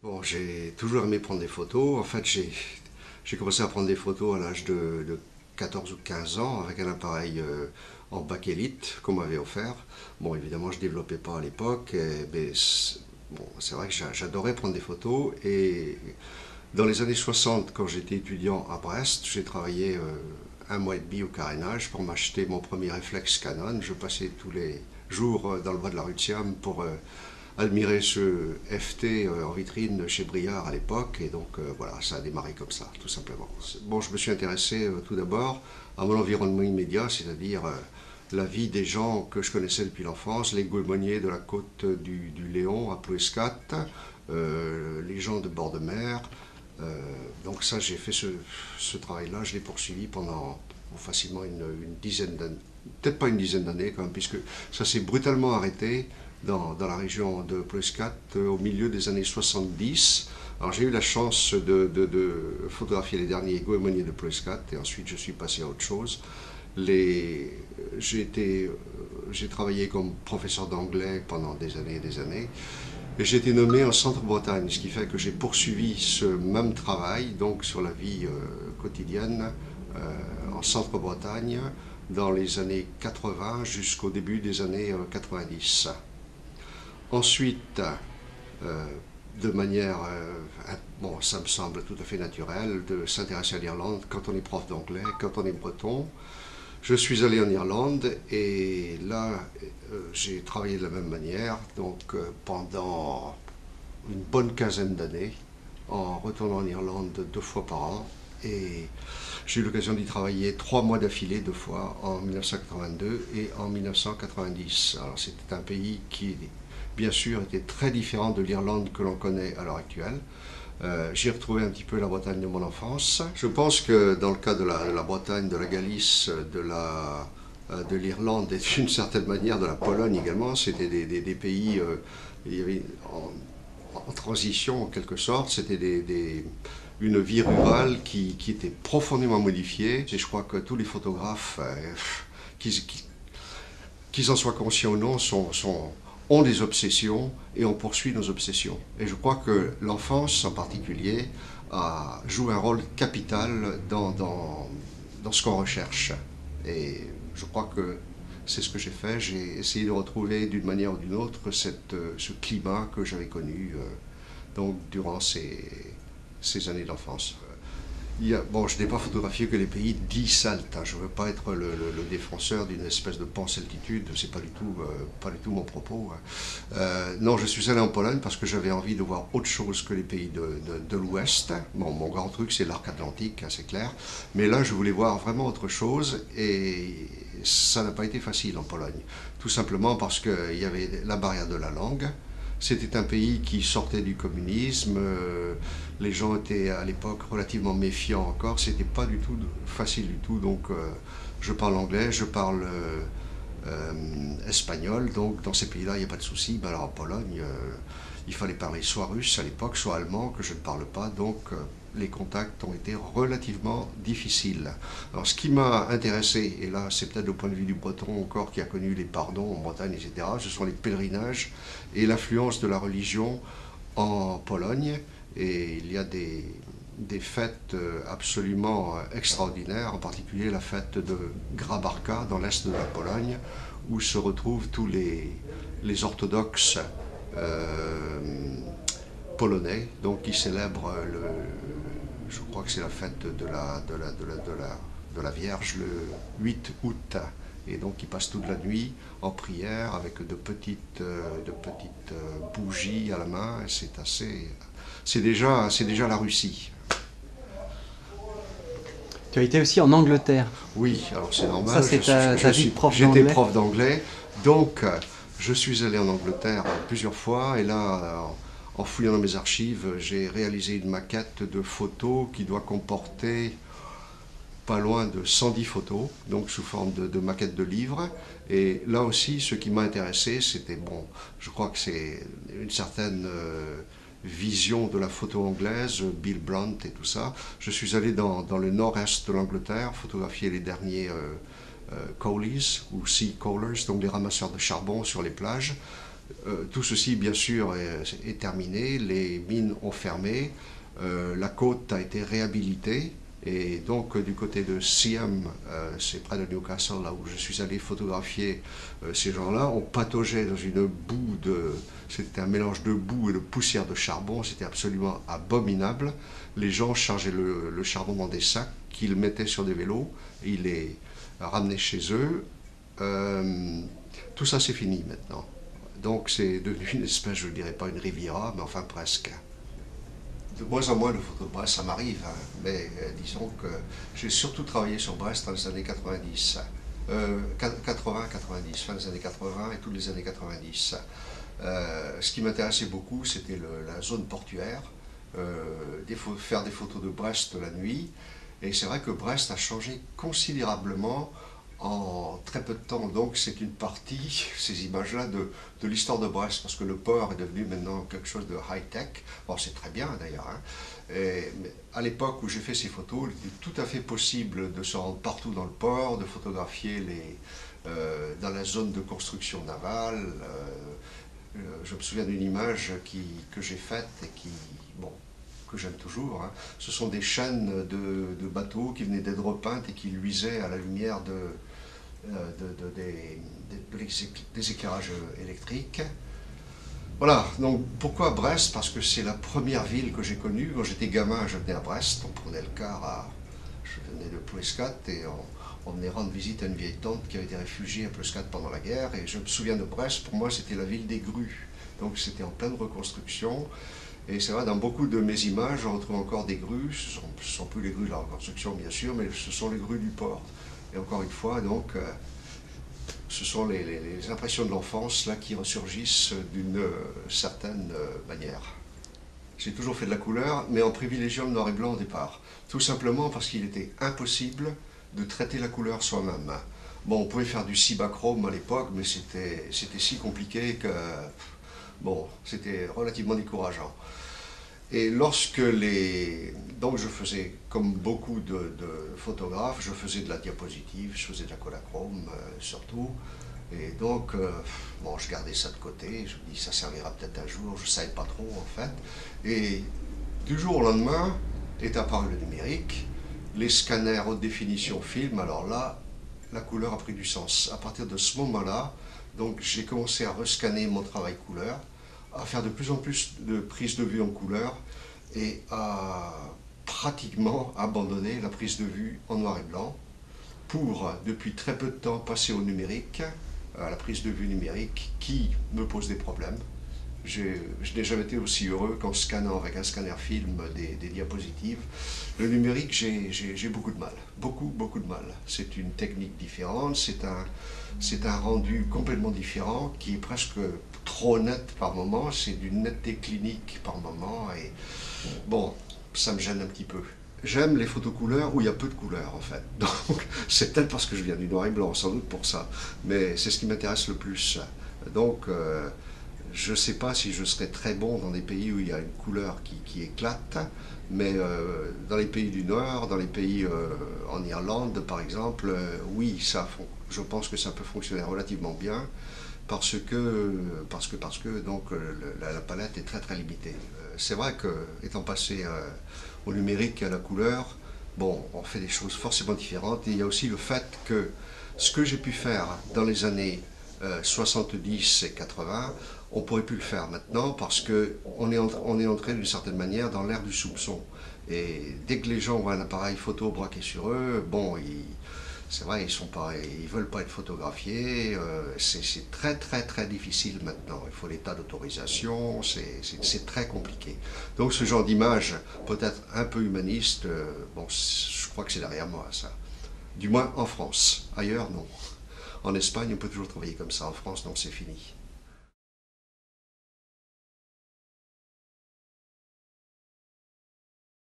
Bon, j'ai toujours aimé prendre des photos. En fait, j'ai commencé à prendre des photos à l'âge de, 14 ou 15 ans avec un appareil euh, en bakélite qu'on m'avait offert. Bon, évidemment, je ne développais pas à l'époque, mais c'est vrai que j'adorais prendre des photos. Et dans les années 60, quand j'étais étudiant à Brest, j'ai travaillé euh, un mois et demi au carénage pour m'acheter mon premier réflexe Canon. Je passais tous les jours euh, dans le bois de la rue pour admirer ce FT euh, en vitrine chez Briard à l'époque, et donc euh, voilà, ça a démarré comme ça, tout simplement. Bon, je me suis intéressé euh, tout d'abord à mon environnement immédiat, c'est-à-dire la vie des gens que je connaissais depuis l'enfance, les goémoniers de la côte du, Léon à Plouescat, les gens de bord de mer. donc ça, j'ai fait ce, travail-là, je l'ai poursuivi pendant facilement une, une dizaine d'années, peut-être pas une dizaine d'années quand même, puisque ça s'est brutalement arrêté dans, la région de Plescat euh, au milieu des années 70. Alors j'ai eu la chance de, photographier les derniers goémoniers de Plescat et ensuite je suis passé à autre chose. J'ai travaillé comme professeur d'anglais pendant des années et des années. Et j'ai été nommé en Centre-Bretagne, ce qui fait que j'ai poursuivi ce même travail, donc sur la vie euh, quotidienne, euh, en Centre-Bretagne, dans les années 80 jusqu'au début des années 90. Ensuite, euh, de manière, euh, bon, ça me semble tout à fait naturel de s'intéresser à l'Irlande quand on est prof d'anglais, quand on est breton. Je suis allé en Irlande et là, euh, j'ai travaillé de la même manière, donc pendant une bonne quinzaine d'années, en retournant en Irlande deux fois par an. Et j'ai eu l'occasion d'y travailler trois mois d'affilée, deux fois, en 1982 et en 1990. Alors c'était un pays qui bien sûr, était très différent de l'Irlande que l'on connaît à l'heure actuelle. Euh, j'ai retrouvé un petit peu la Bretagne de mon enfance. Je pense que dans le cas de la, Bretagne, de la Galice, euh, de l'Irlande et d'une certaine manière de la Pologne également, c'était des, pays euh, en, transition en quelque sorte, c'était une vie rurale qui, était profondément modifiée. Et je crois que tous les photographes, qu'ils en soient conscients ou non, sont ont des obsessions et on poursuit nos obsessions. Et je crois que l'enfance en particulier joue un rôle capital dans, dans, dans ce qu'on recherche. Et je crois que c'est ce que j'ai fait. J'ai essayé de retrouver d'une manière ou d'une autre cette, ce climat que j'avais connu euh, donc, durant ces, ces années d'enfance bon, je n'ai pas photographié que les pays dits saltes. Hein. Je ne veux pas être le, défenseur d'une espèce de panceltitude. C'est pas du tout, euh, pas du tout mon propos. Hein. Euh, non, je suis allé en Pologne parce que j'avais envie de voir autre chose que les pays de, l'Ouest. Bon, mon grand truc, c'est l'arc atlantique, hein, c'est clair. Mais là, je voulais voir vraiment autre chose et ça n'a pas été facile en Pologne. Tout simplement parce qu'il y avait la barrière de la langue. C'était un pays qui sortait du communisme. Euh, les gens étaient à l'époque relativement méfiants encore. C'était pas du tout facile du tout. Donc, euh, je parle anglais, je parle euh, espagnol. Donc, dans ces pays-là, il n'y a pas de souci. Ben, alors, en Pologne, il fallait parler soit russe à l'époque, soit allemand, que je ne parle pas. Donc, les contacts ont été relativement difficiles. Alors, ce qui m'a intéressé, et là, c'est peut-être au point de vue du breton encore qui a connu les pardons en Bretagne, etc., ce sont les pèlerinages et l'influence de la religion en Pologne. Et il y a des, des fêtes euh, absolument extraordinaires, en particulier la fête de Grabarka dans l'est de la Pologne, où se retrouvent tous les, les orthodoxes euh, polonais, donc qui célèbrent le, je crois que c'est la fête de la, de la, de la, de la, de la Vierge le 8 août. Et donc ils passent toute la nuit en prière avec de petites, euh, de petites euh, bougies à la main. C'est assez. C'est déjà, c'est déjà la Russie. Tu as été aussi en Angleterre. Oui, alors c'est normal. Ça, c'est ta, vie prof J'étais prof d'anglais. Donc, je suis allé en Angleterre plusieurs fois. Et là, en fouillant dans mes archives, j'ai réalisé une maquette de photos qui doit comporter pas loin de 110 photos, donc sous forme de, maquette de livres. Et là aussi, ce qui m'a intéressé, c'était, bon, je crois que c'est une certaine euh, vision de la photo anglaise, Bill Brunt et tout ça. Je suis allé dans, le nord-est de l'Angleterre, photographier les derniers euh, euh ou sea callers, donc les ramasseurs de charbon sur les plages. tout ceci, bien sûr, est, terminé. Les mines ont fermé. la côte a été réhabilitée. Et donc, du côté de Siam, c'est près de Newcastle, là où je suis allé photographier ces gens-là, on pataugeait dans une boue de. C'était un mélange de boue et de poussière de charbon. C'était absolument abominable. Les gens chargeaient le, le charbon dans des sacs qu'ils mettaient sur des vélos. Ils les ramenaient chez eux. Euh, tout ça, c'est fini maintenant. Donc, c'est devenu une espèce, je ne dirais pas une riviera, mais enfin presque. De moins en moins de photos de Brest, ça m'arrive, hein. mais euh, disons que j'ai surtout travaillé sur Brest dans les années 90. 80-90, euh, fin des années 80 et toutes les années 90. ce qui m'intéressait beaucoup, c'était la zone portuaire, faire des photos de Brest la nuit. Et c'est vrai que Brest a changé considérablement en très peu de temps. Donc c'est une partie, ces images-là, de, l'histoire de Brest, parce que le port est devenu maintenant quelque chose de high-tech. Bon, c'est très bien d'ailleurs. Hein. À l'époque où j'ai fait ces photos, il était tout à fait possible de se rendre partout dans le port, de photographier les, euh, dans la zone de construction navale. Euh, euh, je me souviens d'une image qui, que j'ai faite et qui, bon, que j'aime toujours. Hein. Ce sont des chaînes de, bateaux qui venaient d'être repeintes et qui luisaient à la lumière de, euh, des, éclairages électriques. Voilà, donc pourquoi Brest? Parce que c'est la première ville que j'ai connue. Quand j'étais gamin, je venais à Brest, on prenait le car à... Je venais de Plescat et on, venait rendre visite à une vieille tante qui avait été réfugiée à Plescat pendant la guerre. Et je me souviens de Brest, pour moi c'était la ville des grues. Donc c'était en pleine reconstruction. Et c'est vrai, dans beaucoup de mes images, on retrouve encore des grues. Ce ne sont, plus les grues de la reconstruction, bien sûr, mais ce sont les grues du port. Et encore une fois, donc, euh, ce sont les, impressions de l'enfance qui ressurgissent d'une euh, certaine euh, manière. J'ai toujours fait de la couleur, mais en privilégiant le noir et blanc au départ. Tout simplement parce qu'il était impossible de traiter la couleur soi-même. Bon, on pouvait faire du cibachrome à l'époque, mais c'était si compliqué que Bon, c'était relativement décourageant. Et lorsque les... Donc je faisais, comme beaucoup de, photographes, je faisais de la diapositive, je faisais de la Kodachrome euh, surtout. Et donc, euh, bon, je gardais ça de côté, je me dis ça servira peut-être un jour, je ne savais pas trop en fait. Et du jour au lendemain est apparu le numérique, les scanners haute définition film, alors là, la couleur a pris du sens. À partir de ce moment-là, donc j'ai commencé à rescanner mon travail couleur, à faire de plus en plus de prises de vue en couleur et à pratiquement abandonner la prise de vue en noir et blanc pour, depuis très peu de temps, passer au numérique, à la prise de vue numérique qui me pose des problèmes je n'ai jamais été aussi heureux qu'en scannant avec un scanner film des, diapositives. Le numérique, j'ai beaucoup de mal, beaucoup, beaucoup de mal. C'est une technique différente, c'est un, rendu complètement différent qui est presque trop net par moment, c'est d'une netteté clinique par moment, et bon, ça me gêne un petit peu. J'aime les photos couleurs où il y a peu de couleurs en fait. Donc c'est peut-être parce que je viens du noir et blanc, sans doute pour ça. Mais c'est ce qui m'intéresse le plus. Donc euh, je ne sais pas si je serais très bon dans des pays où il y a une couleur qui, éclate, mais euh, dans les pays du Nord, dans les pays euh, en Irlande par exemple, euh, oui, ça, je pense que ça peut fonctionner relativement bien parce que, parce que, parce que donc, la, palette est très très limitée. C'est vrai que, étant passé au numérique et à la couleur, bon, on fait des choses forcément différentes il y a aussi le fait que ce que j'ai pu faire dans les années 70 et 80, on pourrait plus le faire maintenant parce qu'on est, on est entré d'une certaine manière dans l'ère du soupçon. Et dès que les gens voient un appareil photo braqué sur eux, bon, c'est vrai, ils ne ils veulent pas être photographiés. Euh, c'est très très très difficile maintenant. Il faut l'état d'autorisation, c'est très compliqué. Donc ce genre d'image, peut-être un peu humaniste, euh, bon, je crois que c'est derrière moi ça. Du moins en France. Ailleurs, non. En Espagne, on peut toujours travailler comme ça. En France, non, c'est fini.